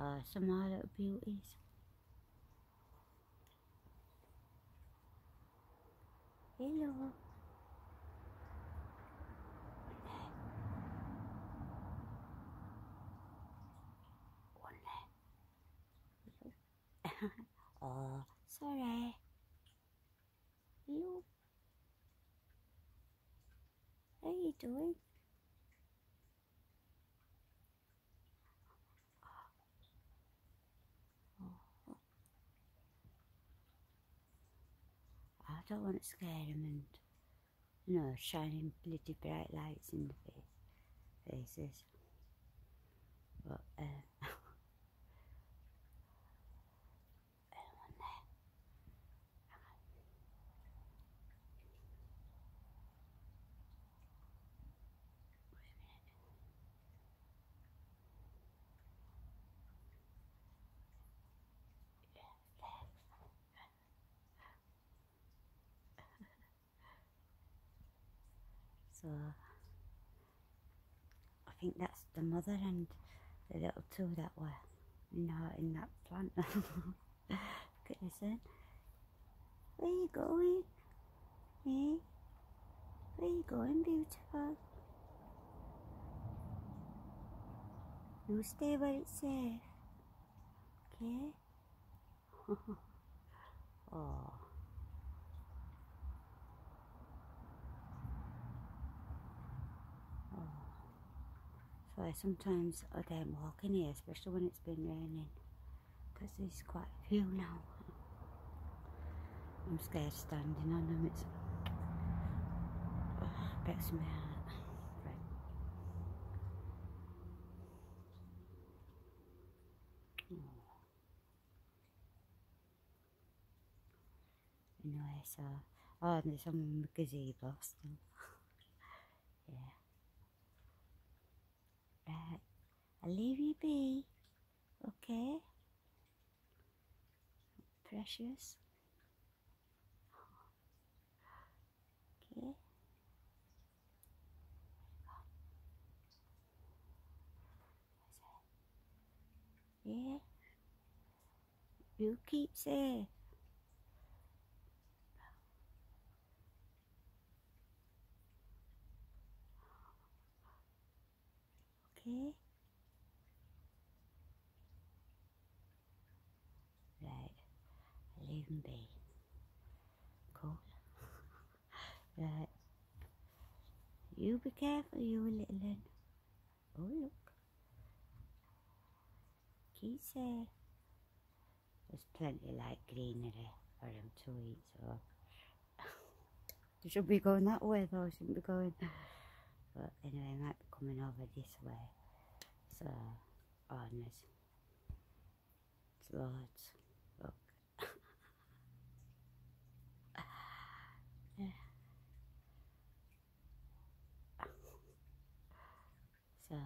Uh, little beauties. Hello. Oh, sorry. Hello. How you doing? Don't want to scare him and, you know, shining bloody bright lights in the face, faces. But, uh, So I think that's the mother and the little two that were in her in that plant. This then. Where you going? Hey? Where you going, beautiful? You stay where it's safe. Okay? oh. So sometimes I don't walk in here, especially when it's been raining, because there's quite a few now. I'm scared standing on them. It's oh, breaks my heart. Anyway, so oh, and there's some gazebo still. yeah. Right. I'll leave you be. Okay? Precious. Okay. Yeah. You keep safe. Okay. Right. Cool. right. You be careful, you little one. Oh, look. Keep safe. There's plenty light greenery for him to eat, so. you should be going that way though, I shouldn't be going. But anyway, I might be coming over this way. So, there's, there's loads. Look. yeah. So,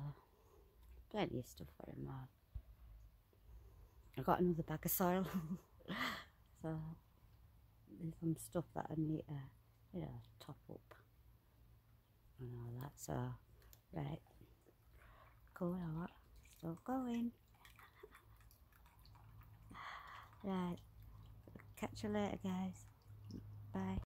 plenty of stuff for him. Uh, I got another bag of soil. so, there's some stuff that I need to, you know, top up and all that. So, right, cool a lot. Still going. right, catch you later, guys. Bye.